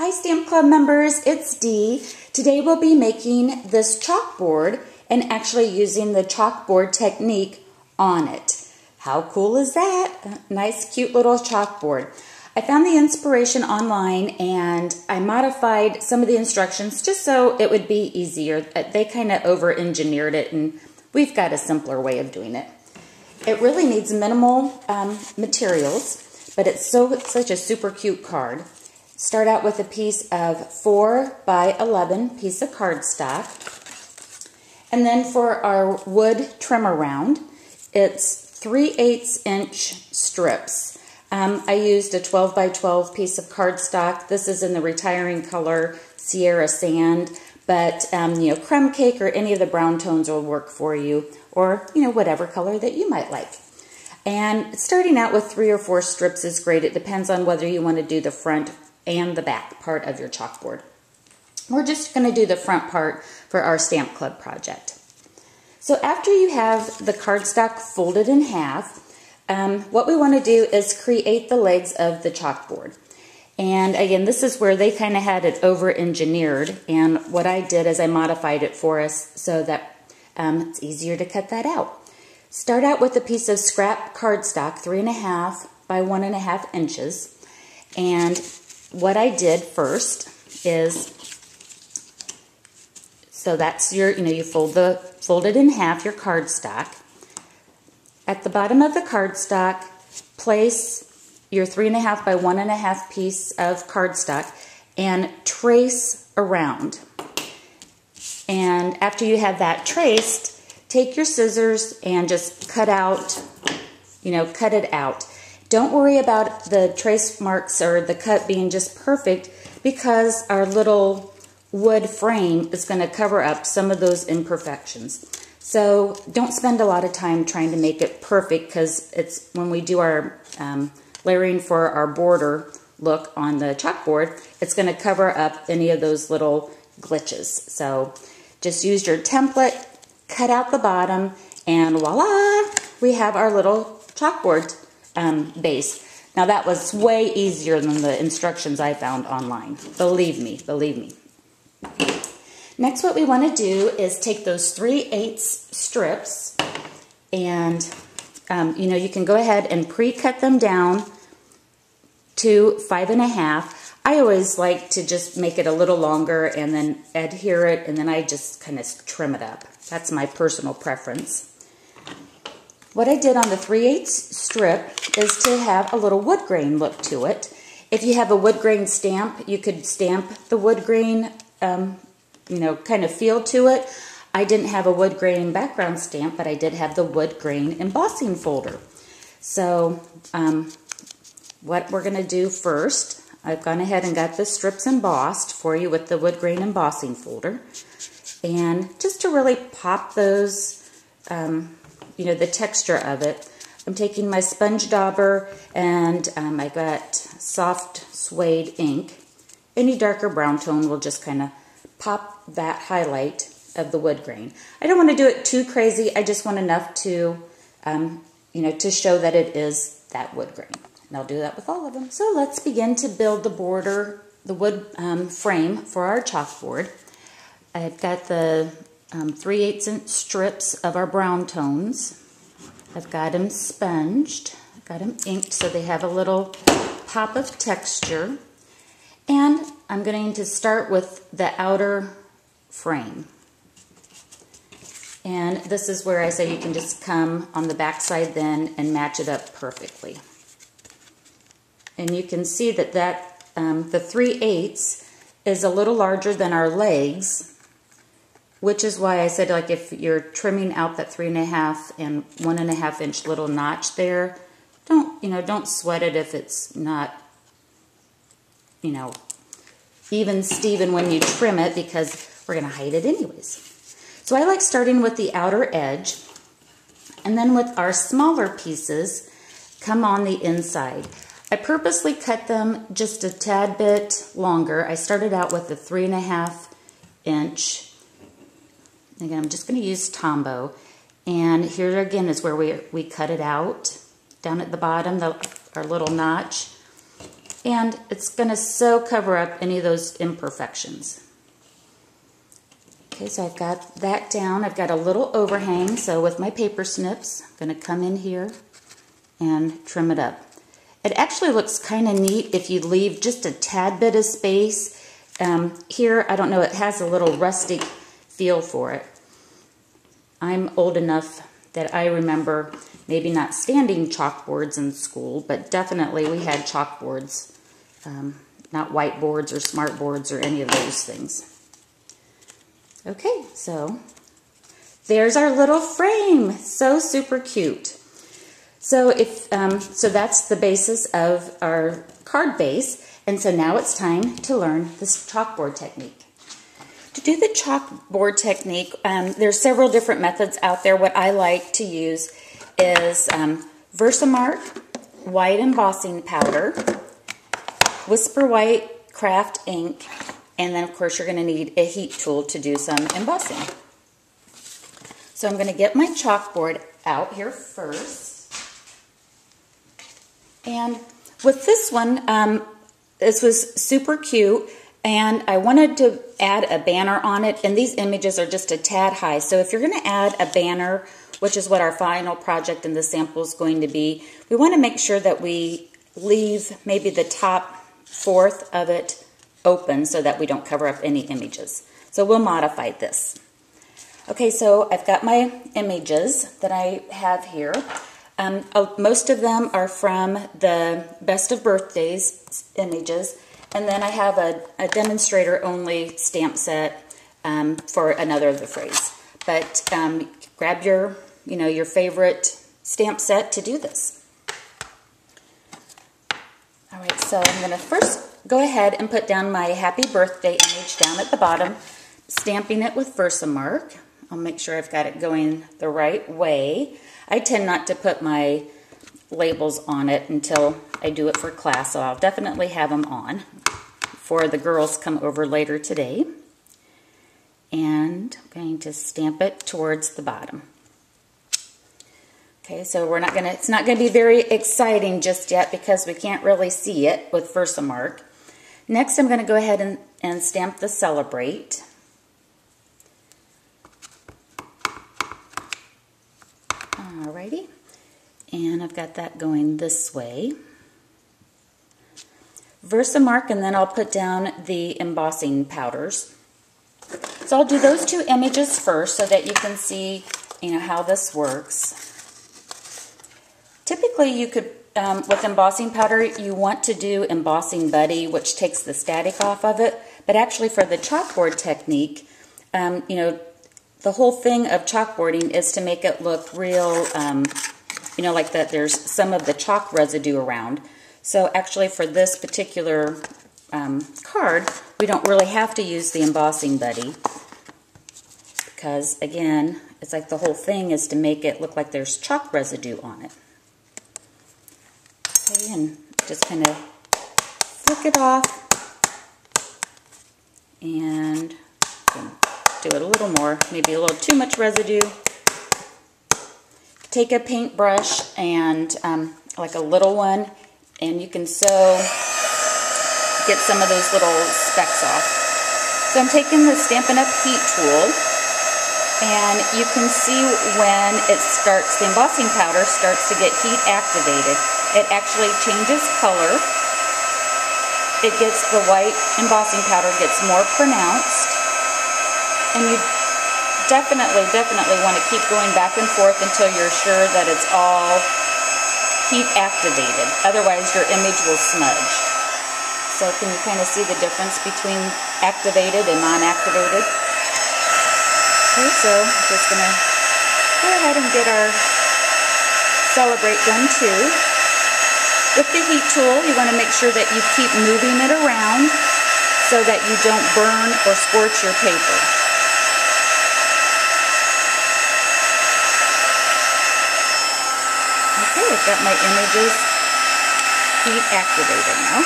Hi Stamp Club members, it's Dee. Today we'll be making this chalkboard and actually using the chalkboard technique on it. How cool is that? nice cute little chalkboard. I found the inspiration online and I modified some of the instructions just so it would be easier. They kind of over engineered it and we've got a simpler way of doing it. It really needs minimal um, materials, but it's so such a super cute card. Start out with a piece of 4 by 11 piece of cardstock. And then for our wood trim around, it's 3 8 inch strips. Um, I used a 12 by 12 piece of cardstock. This is in the retiring color Sahara Sand, but um, you know, crumb cake or any of the brown tones will work for you, or you know, whatever color that you might like. And starting out with three or four strips is great. It depends on whether you want to do the front and the back part of your chalkboard. We're just going to do the front part for our Stamp Club project. So after you have the cardstock folded in half, um, what we want to do is create the legs of the chalkboard. And again, this is where they kind of had it over-engineered. And what I did is I modified it for us so that um, it's easier to cut that out. Start out with a piece of scrap cardstock, three and a half by one and a half inches. And what I did first is, so that's your, you know, you fold the, fold it in half, your cardstock. At the bottom of the cardstock, place your three and a half by one and a half piece of cardstock and trace around. And after you have that traced, take your scissors and just cut out, you know, cut it out. Don't worry about the trace marks or the cut being just perfect because our little wood frame is going to cover up some of those imperfections. So don't spend a lot of time trying to make it perfect because it's when we do our um, layering for our border look on the chalkboard, it's going to cover up any of those little glitches. So just use your template, cut out the bottom, and voila, we have our little chalkboard um, base. Now that was way easier than the instructions I found online. Believe me, believe me. Next what we want to do is take those 3 eighths strips and um, you know you can go ahead and pre-cut them down to five and a half. I always like to just make it a little longer and then adhere it and then I just kind of trim it up. That's my personal preference. What I did on the 3 8 strip is to have a little wood grain look to it. If you have a wood grain stamp, you could stamp the wood grain, um, you know, kind of feel to it. I didn't have a wood grain background stamp, but I did have the wood grain embossing folder. So um, what we're going to do first, I've gone ahead and got the strips embossed for you with the wood grain embossing folder. And just to really pop those um, you know, the texture of it. I'm taking my sponge dauber and um, I got soft suede ink. Any darker brown tone will just kind of pop that highlight of the wood grain. I don't want to do it too crazy. I just want enough to, um, you know, to show that it is that wood grain. And I'll do that with all of them. So let's begin to build the border, the wood um, frame for our chalkboard. I've got the um, 3 8 inch strips of our brown tones. I've got them sponged, I've got them inked so they have a little pop of texture. And I'm going to start with the outer frame. And this is where I say you can just come on the back side then and match it up perfectly. And you can see that, that um, the 3 eighths is a little larger than our legs which is why I said like if you're trimming out that three and a half and one and a half inch little notch there, don't, you know, don't sweat it if it's not, you know, even Steven when you trim it because we're going to hide it anyways. So I like starting with the outer edge and then with our smaller pieces come on the inside. I purposely cut them just a tad bit longer. I started out with a three and a half inch Again, I'm just going to use Tombow. And here again is where we, we cut it out. Down at the bottom, the, our little notch. And it's going to so cover up any of those imperfections. Okay, so I've got that down. I've got a little overhang, so with my paper snips, I'm going to come in here and trim it up. It actually looks kind of neat if you leave just a tad bit of space. Um, here, I don't know, it has a little rustic feel for it. I'm old enough that I remember maybe not standing chalkboards in school, but definitely we had chalkboards, um, not whiteboards or smartboards or any of those things. Okay, so there's our little frame. So super cute. So if um, so that's the basis of our card base. And so now it's time to learn this chalkboard technique. To do the chalkboard technique, um, there's several different methods out there. What I like to use is um, Versamark white embossing powder, Whisper White craft ink, and then, of course, you're going to need a heat tool to do some embossing. So I'm going to get my chalkboard out here first. And with this one, um, this was super cute. And I wanted to add a banner on it. And these images are just a tad high. So if you're going to add a banner, which is what our final project and the sample is going to be, we want to make sure that we leave maybe the top fourth of it open so that we don't cover up any images. So we'll modify this. Okay, so I've got my images that I have here. Um, oh, most of them are from the Best of Birthdays images. And then I have a, a demonstrator only stamp set um, for another of the phrase. But um, grab your, you know, your favorite stamp set to do this. All right, so I'm going to first go ahead and put down my happy birthday image down at the bottom, stamping it with Versamark. I'll make sure I've got it going the right way. I tend not to put my labels on it until I do it for class, so I'll definitely have them on for the girls come over later today. And I'm going to stamp it towards the bottom. Okay, so we're not gonna, it's not gonna be very exciting just yet because we can't really see it with Versamark. Next, I'm going to go ahead and, and stamp the Celebrate. Alrighty. And I've got that going this way. Versamark, and then I'll put down the embossing powders. So I'll do those two images first so that you can see you know, how this works. Typically, you could um, with embossing powder, you want to do embossing buddy, which takes the static off of it. But actually for the chalkboard technique, um, you know, the whole thing of chalkboarding is to make it look real, um, you know, like that there's some of the chalk residue around. So actually for this particular um, card, we don't really have to use the embossing buddy because again, it's like the whole thing is to make it look like there's chalk residue on it. Okay, and just kind of flick it off and do it a little more, maybe a little too much residue. Take a paintbrush and um, like a little one and you can sew, get some of those little specks off. So I'm taking the Stampin' Up! heat tool and you can see when it starts, the embossing powder starts to get heat activated. It actually changes color. It gets, the white embossing powder gets more pronounced. And you definitely, definitely want to keep going back and forth until you're sure that it's all heat activated. Otherwise, your image will smudge. So can you kind of see the difference between activated and non-activated? Okay, so I'm just going to go ahead and get our Celebrate done too. With the heat tool, you want to make sure that you keep moving it around so that you don't burn or scorch your paper. Okay, I've got my images heat activated now.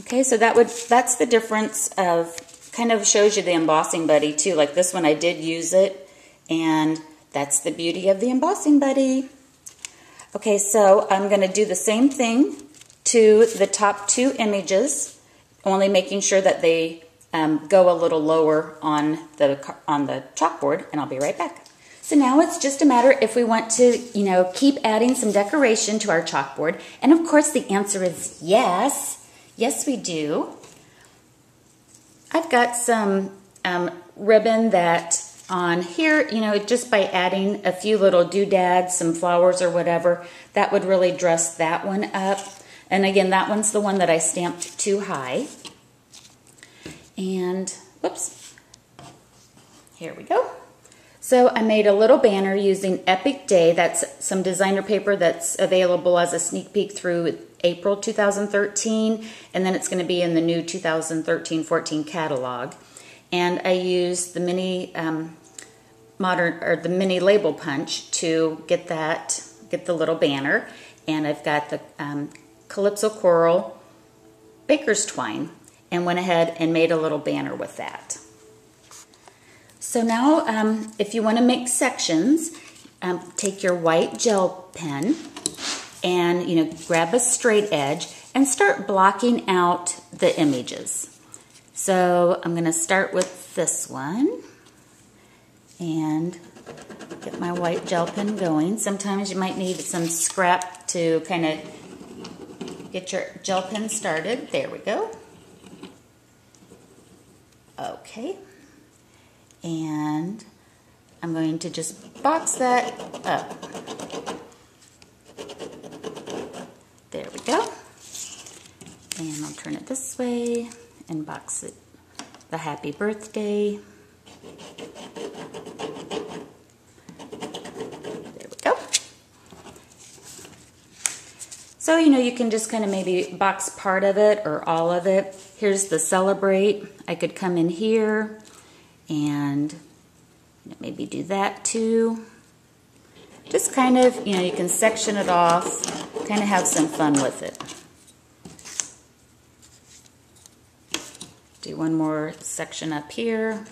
Okay, so that would that's the difference of kind of shows you the embossing buddy too. Like this one I did use it and that's the beauty of the embossing buddy. Okay, so I'm going to do the same thing to the top two images, only making sure that they um, go a little lower on the, on the chalkboard, and I'll be right back. So now it's just a matter if we want to, you know, keep adding some decoration to our chalkboard. And of course the answer is yes. Yes, we do. I've got some um, ribbon that on here, you know, just by adding a few little doodads, some flowers or whatever, that would really dress that one up. And again, that one's the one that I stamped too high. And, whoops, here we go. So I made a little banner using Epic Day. That's some designer paper that's available as a sneak peek through April 2013. And then it's going to be in the new 2013-14 catalog. And I used the mini um, modern or the mini label punch to get that, get the little banner. And I've got the um, Calypso Coral Baker's Twine and went ahead and made a little banner with that. So now um, if you want to make sections, um, take your white gel pen and you know grab a straight edge and start blocking out the images. So I'm going to start with this one and get my white gel pen going. Sometimes you might need some scrap to kind of get your gel pen started. There we go. Okay and I'm going to just box that up. There we go. And I'll turn it this way and box it the happy birthday. There we go. So, you know, you can just kind of maybe box part of it or all of it. Here's the celebrate. I could come in here and maybe do that too. Just kind of, you know, you can section it off, kind of have some fun with it. Do one more section up here.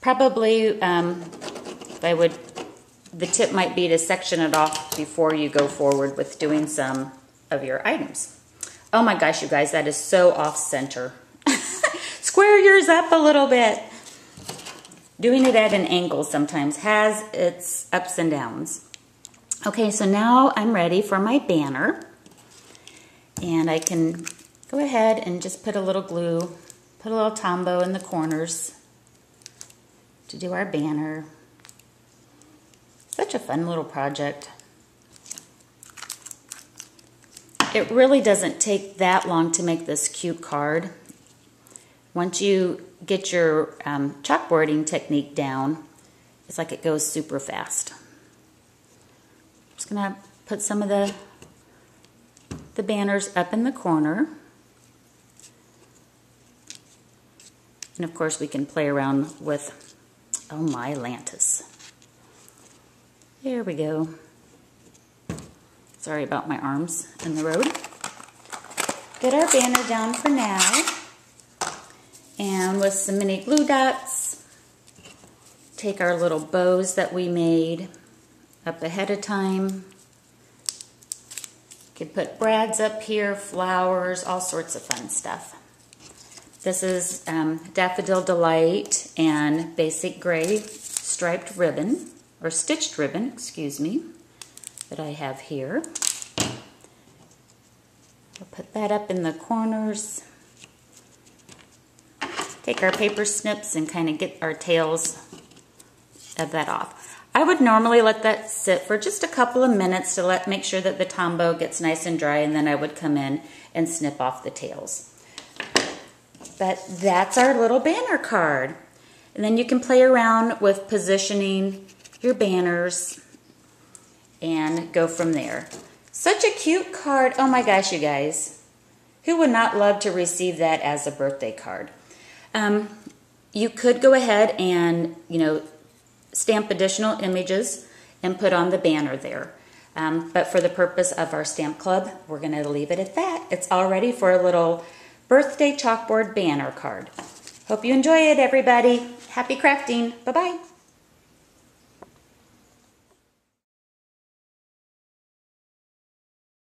Probably, um, I would, the tip might be to section it off before you go forward with doing some of your items. Oh my gosh, you guys, that is so off center. Square yours up a little bit. Doing it at an angle sometimes has its ups and downs. Okay, so now I'm ready for my banner. And I can go ahead and just put a little glue, put a little Tombow in the corners to do our banner. Such a fun little project. It really doesn't take that long to make this cute card. Once you get your um, chalkboarding technique down, it's like it goes super fast. I'm just to put some of the, the banners up in the corner. And of course we can play around with, oh my Lantis. There we go. Sorry about my arms in the road. Get our banner down for now and with some mini glue dots, take our little bows that we made up ahead of time. You could put brads up here, flowers, all sorts of fun stuff. This is um, Daffodil Delight and Basic Gray striped ribbon, or stitched ribbon, excuse me, that I have here. I'll put that up in the corners take our paper snips and kind of get our tails of that off. I would normally let that sit for just a couple of minutes to let make sure that the Tombow gets nice and dry and then I would come in and snip off the tails. But that's our little banner card. And then you can play around with positioning your banners and go from there. Such a cute card. Oh my gosh, you guys. Who would not love to receive that as a birthday card? Um, you could go ahead and, you know, stamp additional images and put on the banner there. Um, but for the purpose of our stamp club, we're going to leave it at that. It's all ready for a little birthday chalkboard banner card. Hope you enjoy it, everybody. Happy crafting. Bye-bye.